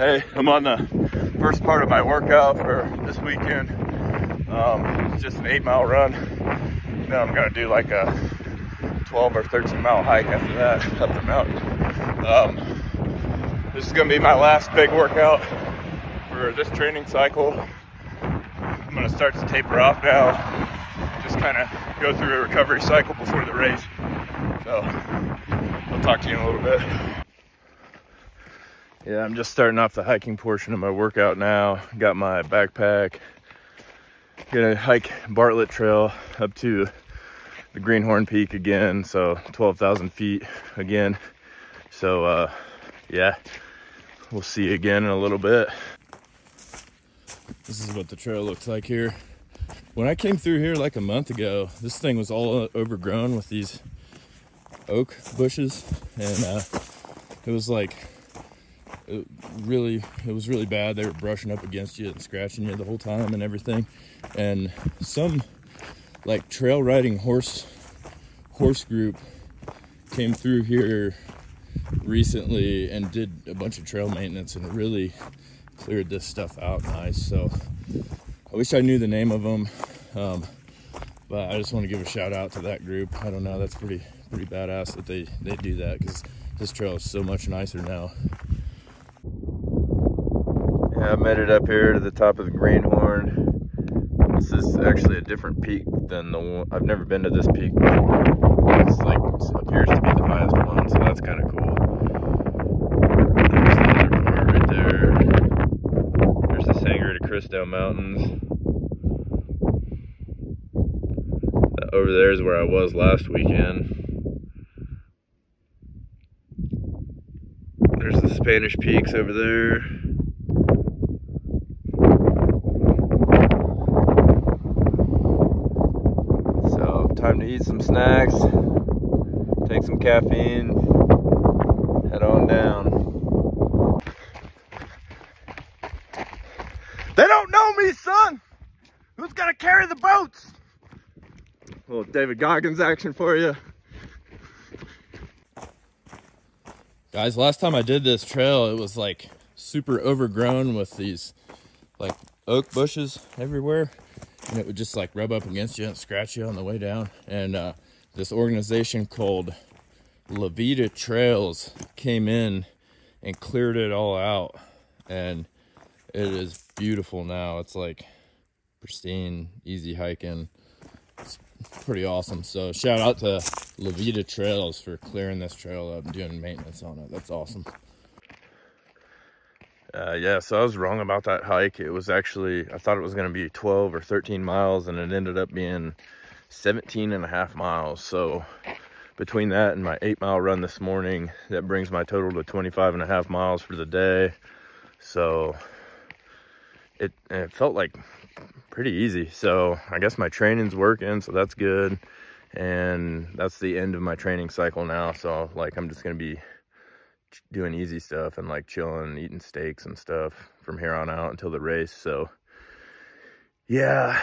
Hey, I'm on the first part of my workout for this weekend. Um, just an eight mile run. Then I'm gonna do like a 12 or 13 mile hike after that up the mountain. Um, this is gonna be my last big workout for this training cycle. I'm gonna start to taper off now. Just kind of go through a recovery cycle before the race. So I'll talk to you in a little bit. Yeah, I'm just starting off the hiking portion of my workout now. Got my backpack. Gonna hike Bartlett Trail up to the Greenhorn Peak again. So 12,000 feet again. So uh, yeah, we'll see you again in a little bit. This is what the trail looks like here. When I came through here like a month ago, this thing was all overgrown with these oak bushes and uh, it was like it really it was really bad. They were brushing up against you and scratching you the whole time and everything. And some like trail riding horse horse group came through here recently and did a bunch of trail maintenance and really cleared this stuff out nice. So i wish i knew the name of them um, but i just want to give a shout out to that group. I don't know that's pretty pretty badass that they they do that because this trail is so much nicer now I made it up here to the top of the Greenhorn. This is actually a different peak than the one, I've never been to this peak before. It's like, it appears to be the highest one, so that's kind of cool. There's the other part right there. There's the Sangre de Cristo Mountains. Over there is where I was last weekend. There's the Spanish Peaks over there. Time to eat some snacks, take some caffeine, head on down. They don't know me, son! Who's gonna carry the boats? A little David Goggins action for you. Guys, last time I did this trail, it was like super overgrown with these like oak bushes everywhere and it would just like rub up against you and scratch you on the way down. And uh, this organization called Levita Trails came in and cleared it all out. And it is beautiful now. It's like pristine, easy hiking. It's pretty awesome. So shout out to Levita Trails for clearing this trail up and doing maintenance on it. That's awesome. Uh, yeah, so I was wrong about that hike. It was actually, I thought it was going to be 12 or 13 miles, and it ended up being 17 and a half miles. So between that and my eight mile run this morning, that brings my total to 25 and a half miles for the day. So it, it felt like pretty easy. So I guess my training's working, so that's good. And that's the end of my training cycle now. So like, I'm just going to be doing easy stuff and like chilling, eating steaks and stuff from here on out until the race. So yeah,